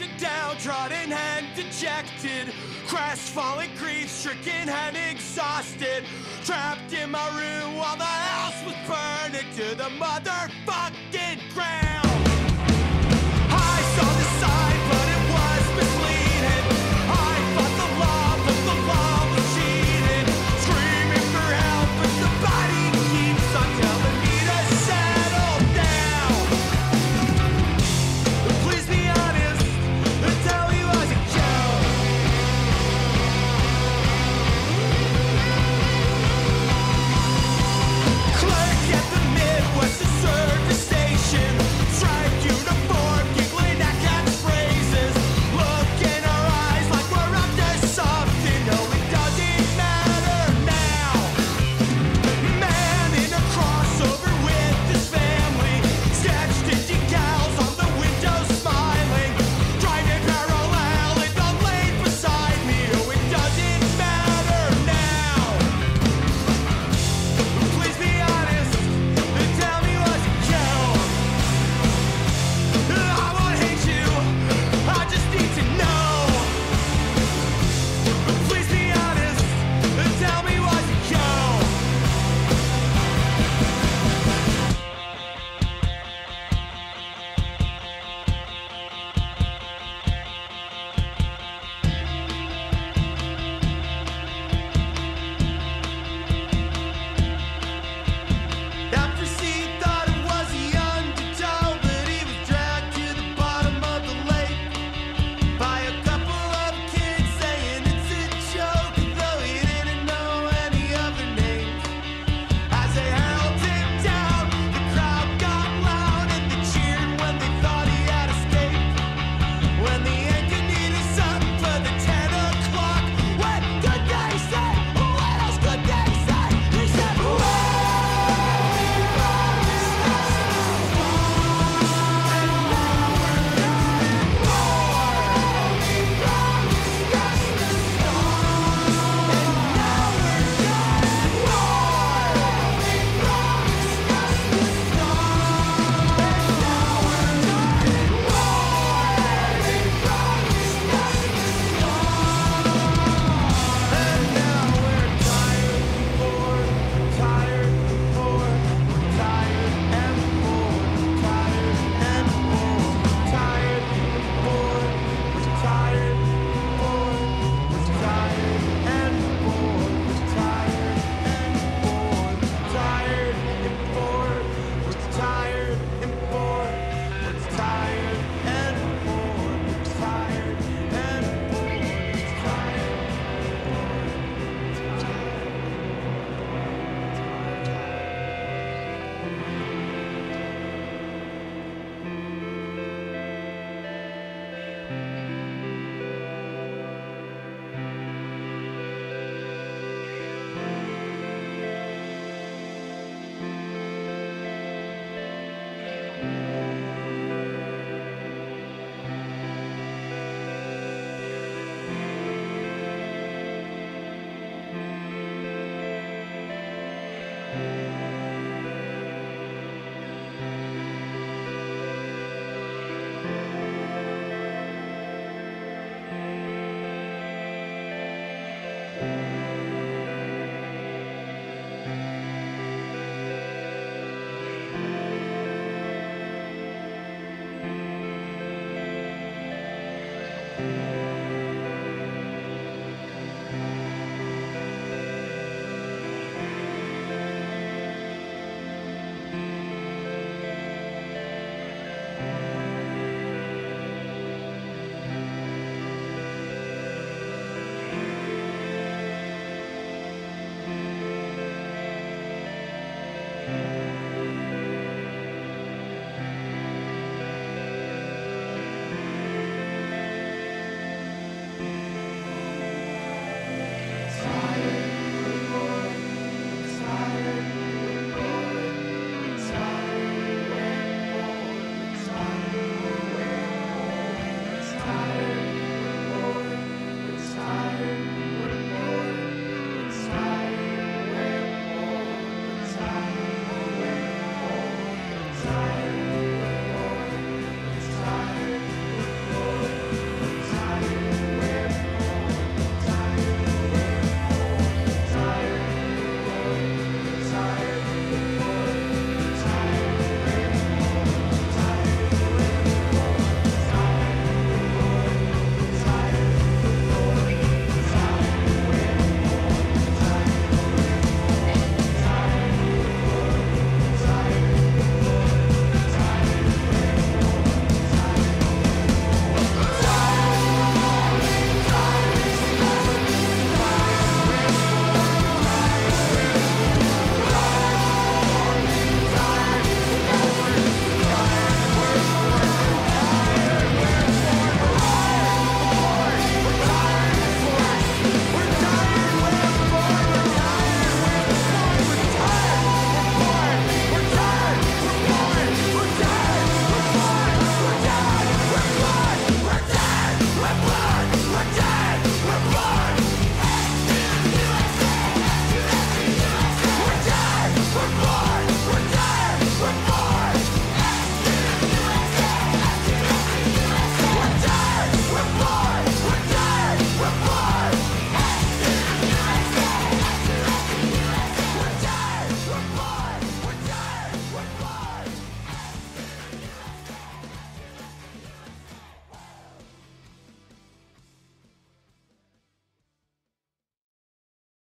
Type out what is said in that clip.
and downtrodden and dejected, crestfallen, grief stricken and exhausted. Trapped in my room while the house was burning to the motherfucking know